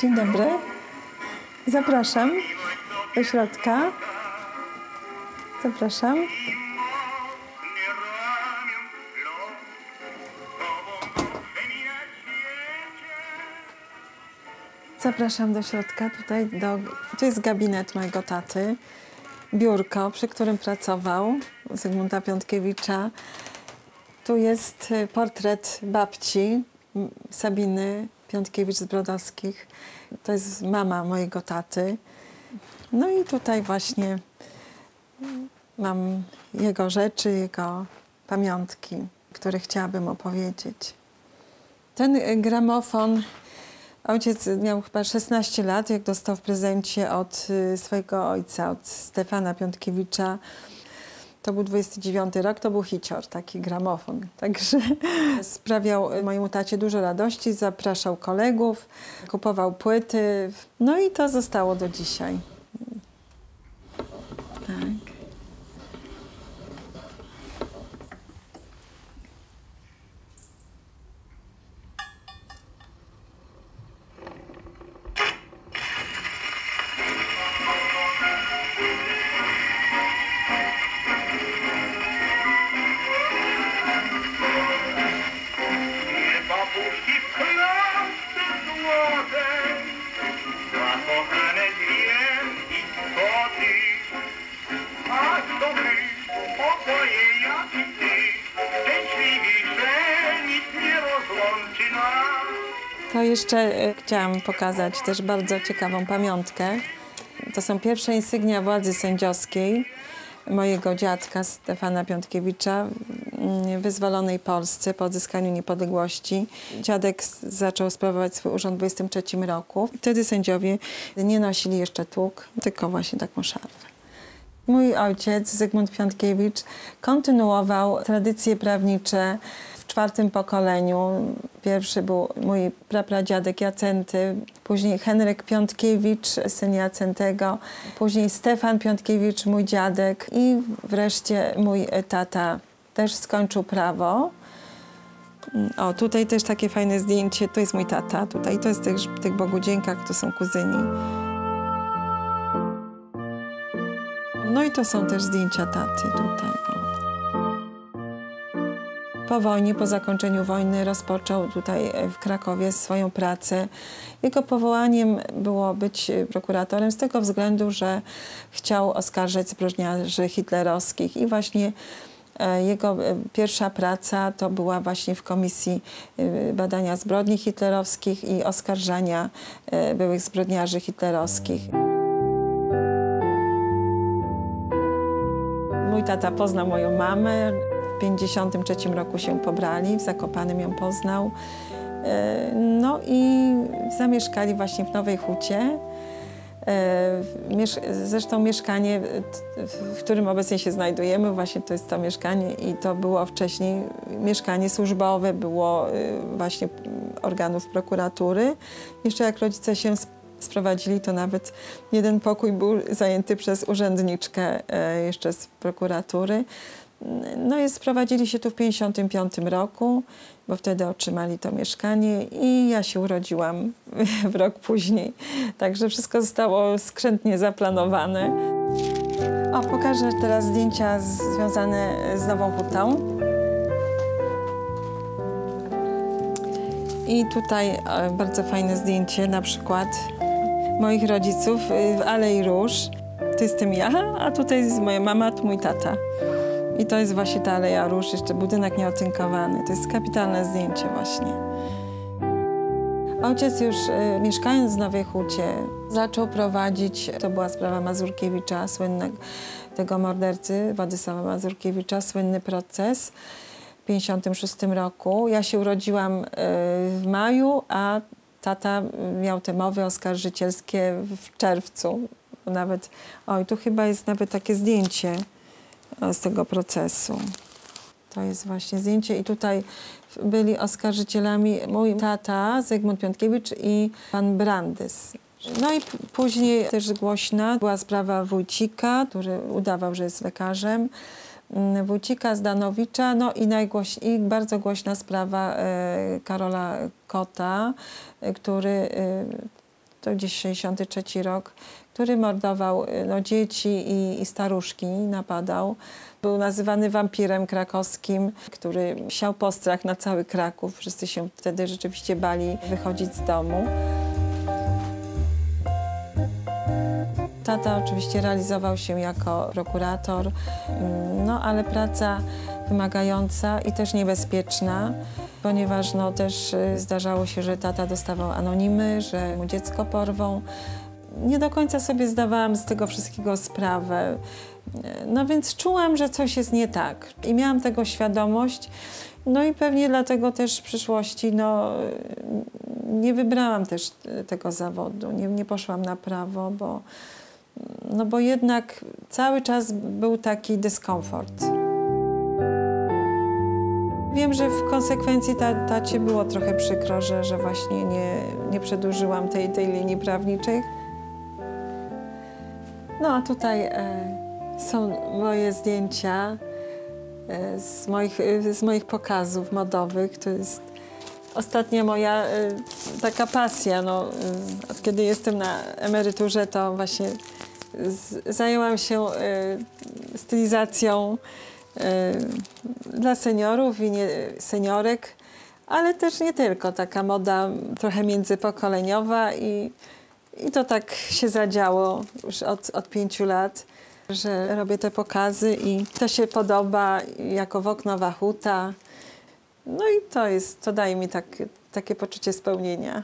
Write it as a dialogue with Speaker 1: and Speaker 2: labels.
Speaker 1: Dzień dobry. Zapraszam do środka. Zapraszam. Zapraszam do środka, tutaj do, to jest gabinet mojego taty, biurko, przy którym pracował, Zygmunta Piątkiewicza. Tu jest y, portret babci Sabiny Piątkiewicz z Brodowskich. To jest mama mojego taty. No i tutaj właśnie mam jego rzeczy, jego pamiątki, które chciałabym opowiedzieć. Ten gramofon Ojciec miał chyba 16 lat, jak dostał w prezencie od y, swojego ojca, od Stefana Piątkiewicza. To był 29 rok, to był hicior, taki gramofon. Także sprawiał mojemu tacie dużo radości, zapraszał kolegów, kupował płyty. No i to zostało do dzisiaj.
Speaker 2: To
Speaker 1: jeszcze e, chciałam pokazać też bardzo ciekawą pamiątkę. To są pierwsze insygnia władzy sędziowskiej mojego dziadka Stefana Piątkiewicza w wyzwolonej Polsce po odzyskaniu niepodległości. Dziadek zaczął sprawować swój urząd w 23 roku. Wtedy sędziowie nie nosili jeszcze tłuk, tylko właśnie taką szarfę. Mój ojciec, Zygmunt Piątkiewicz, kontynuował tradycje prawnicze czwartym pokoleniu. Pierwszy był mój prapradziadek Jacenty, później Henryk Piątkiewicz, syn Jacentego, później Stefan Piątkiewicz, mój dziadek i wreszcie mój tata też skończył prawo. O, tutaj też takie fajne zdjęcie. To jest mój tata. Tutaj to jest też tych Bogudzienkach, to są kuzyni. No i to są też zdjęcia taty tutaj. Po wojnie, po zakończeniu wojny rozpoczął tutaj e, w Krakowie swoją pracę. Jego powołaniem było być e, prokuratorem z tego względu, że chciał oskarżać zbrodniarzy hitlerowskich i właśnie e, jego pierwsza praca to była właśnie w Komisji Badania Zbrodni Hitlerowskich i Oskarżania byłych zbrodniarzy hitlerowskich. Mój tata poznał moją mamę. W 1953 roku się pobrali, w Zakopanym ją poznał. E, No i zamieszkali właśnie w Nowej Hucie. E, Zresztą mieszkanie, w którym obecnie się znajdujemy, właśnie to jest to mieszkanie i to było wcześniej mieszkanie służbowe, było y, właśnie organów prokuratury. Jeszcze jak rodzice się sp- sprowadzili, to nawet jeden pokój był zajęty przez urzędniczkę e, jeszcze z prokuratury. No i sprowadzili się tu w 1955 roku, bo wtedy otrzymali to mieszkanie i ja się urodziłam w rok później. Także wszystko zostało skrzętnie zaplanowane. O, pokażę teraz zdjęcia związane z Nową Hutą. I tutaj e, bardzo fajne zdjęcie, na przykład moich rodziców y, w Alei Róż. To jestem ja, a tutaj jest moja mama, tu mój tata. I to jest właśnie ta Aleja Róż, jeszcze budynek nieotynkowany. To jest kapitalne zdjęcie właśnie. Ojciec już y, mieszkając w Nowej Hucie zaczął prowadzić, to była sprawa Mazurkiewicza, słynnego tego mordercy Władysława Mazurkiewicza, słynny proces w 1956 roku. Ja się urodziłam y, w maju, a tata miał te mowy oskarżycielskie w czerwcu. Nawet, oj, tu chyba jest nawet takie zdjęcie z tego procesu. To jest właśnie zdjęcie i tutaj byli oskarżycielami mój tata Zygmunt Piątkiewicz i pan Brandys. No i później też głośna była sprawa Wójcika, który udawał, że jest lekarzem. Mm, Wójcika Zdanowicza, no i, najgłoś, i bardzo głośna sprawa e, Karola Kota, e, który e, to gdzieś 63 rok, który mordował y, no, dzieci i, i staruszki, napadał. Był nazywany wampirem krakowskim, który siał postrach na cały Kraków. Wszyscy się wtedy rzeczywiście bali wychodzić z domu. Tata oczywiście realizował się jako prokurator, mm, no ale praca wymagająca i też niebezpieczna, ponieważ no, też y, zdarzało się, że tata dostawał anonimy, że mu dziecko porwą. Nie do końca sobie zdawałam z tego wszystkiego sprawę. No więc czułam, że coś jest nie tak i miałam tego świadomość. No i pewnie dlatego też w przyszłości no, nie wybrałam też tego zawodu, nie, nie poszłam na prawo, bo, no bo jednak cały czas był taki dyskomfort. Wiem, że w konsekwencji ta, tacie było trochę przykro, że, że właśnie nie, nie przedłużyłam tej, tej linii prawniczej. No a tutaj e, są moje zdjęcia e, z, moich, e, z moich pokazów modowych. To jest ostatnia moja e, taka pasja. No, e, od kiedy jestem na emeryturze, to właśnie z, zajęłam się e, stylizacją dla seniorów i nie, seniorek, ale też nie tylko. Taka moda trochę międzypokoleniowa i, i to tak się zadziało już od, od pięciu lat, że robię te pokazy i to się podoba jako Woknowa Huta. No i to jest, to daje mi tak, takie poczucie spełnienia.